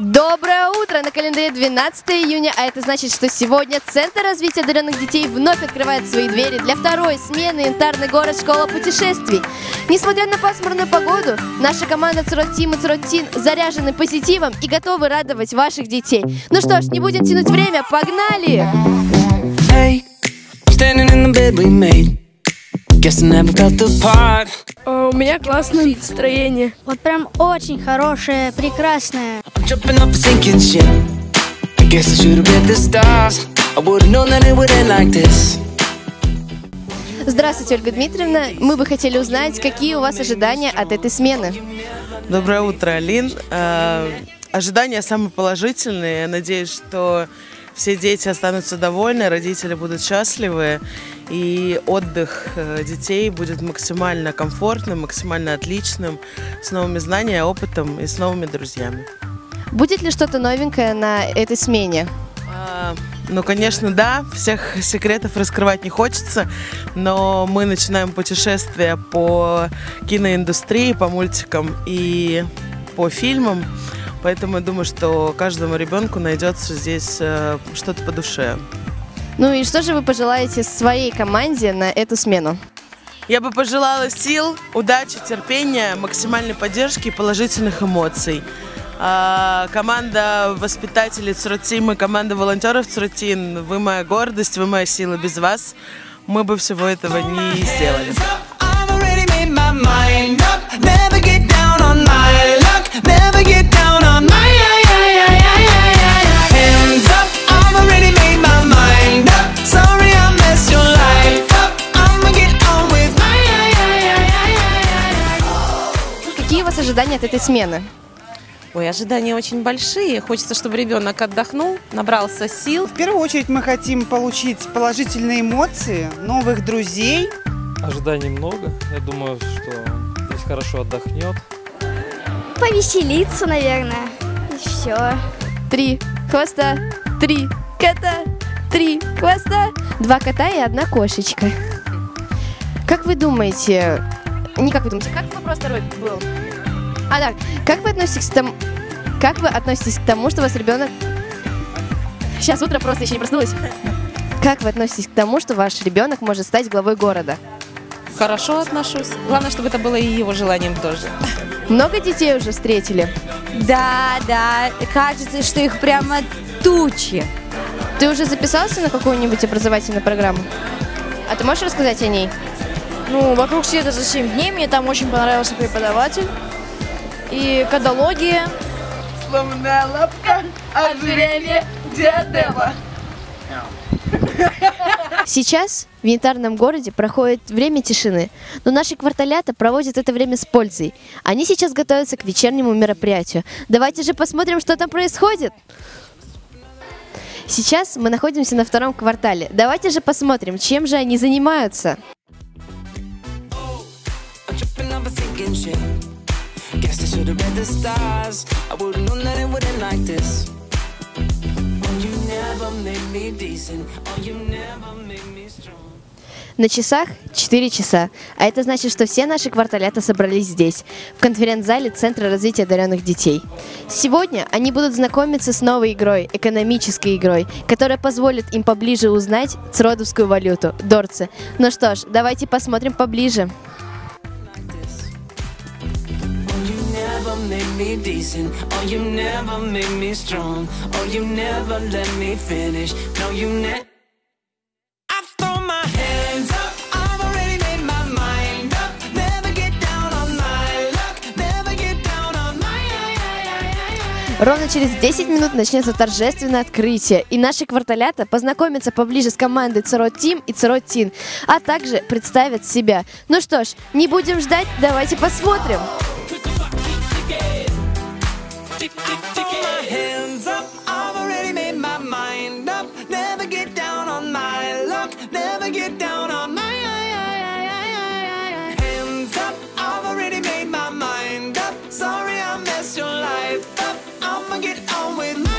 Доброе утро! На календаре 12 июня, а это значит, что сегодня Центр развития одаренных детей вновь открывает свои двери для второй смены «Янтарный город. Школа путешествий». Несмотря на пасмурную погоду, наша команда Црот Тим и Црот Тин заряжены позитивом и готовы радовать ваших детей. Ну что ж, не будем тянуть время, погнали! Hey, standing in the bed we made. Guess I never felt the part. У меня классное настроение. Вот прям очень хорошее, прекрасное. Здравствуйте, Ольга Дмитриевна. Мы бы хотели узнать, какие у вас ожидания от этой смены. Доброе утро, Алин. Э, Ожидания самые положительные. Я надеюсь, что все дети останутся довольны, родители будут счастливы, и отдых э, детей будет максимально комфортным, максимально отличным, с новыми знаниями, опытом и с новыми друзьями. Будет ли что-то новенькое на этой смене? А, Ну, конечно, да, всех секретов раскрывать не хочется, но мы начинаем путешествие по киноиндустрии, по мультикам и по фильмам, поэтому я думаю, что каждому ребенку найдется здесь э, что-то по душе. Ну и что же вы пожелаете своей команде на эту смену? Я бы пожелала сил, удачи, терпения, максимальной поддержки и положительных эмоций. А, команда воспитателей Црутим и команда волонтеров Црутин, вы моя гордость, вы моя сила. Без вас мы бы всего этого не сделали. Ожидания от этой смены? Ой, ожидания очень большие. Хочется, чтобы ребенок отдохнул, набрался сил. В первую очередь мы хотим получить положительные эмоции, новых друзей. Ожиданий много. Я думаю, что здесь хорошо отдохнет. Повеселиться, наверное. И все. Три хвоста, три кота, три хвоста, два кота и одна кошечка. Как вы думаете, не как вы думаете, как вопрос второй был? А так, как вы относитесь к тому, как вы относитесь к тому, что у вас ребенок... Сейчас утро просто еще не проснулась. Как вы относитесь к тому, что ваш ребенок может стать главой города? Хорошо отношусь. Главное, чтобы это было и его желанием тоже. Много детей уже встретили? Да, да, кажется, что их прямо тучи. Ты уже записался на какую-нибудь образовательную программу? А ты можешь рассказать о ней? Ну, вокруг света за 7 дней. Мне там очень понравился преподаватель. И кодология. Сломанная лапка, ожерелье, диадема. Сейчас в янтарном городе проходит время тишины, но наши кварталята проводят это время с пользой. Они сейчас готовятся к вечернему мероприятию. Давайте же посмотрим, что там происходит. Сейчас мы находимся на втором квартале. Давайте же посмотрим, чем же они занимаются. I should've read the stars. I would've known that it would end like this. Oh, you never made me decent. Oh, you never made me strong. На часах 4 часа, а это значит, что все наши кварталята собрались здесь, в конференц-зале Центра развития одаренных детей. Сегодня они будут знакомиться с новой игрой, экономической игрой, которая позволит им поближе узнать цродовскую валюту, дорцы. Ну что ж, давайте посмотрим поближе. Me decent. Oh, you never made me strong. Oh, you never let me finish. No, you never. Ровно через 10 минут начнется торжественное открытие, и наши кварталята познакомятся поближе с командой Церот Тим и Церот Тин, а также представят себя. Ну что ж, не будем ждать, давайте посмотрим. my hands up. I've already made my mind up. Never get down on my luck. Never get down on my hands up. I've already made my mind up. Sorry I messed your life up. I'ma get on with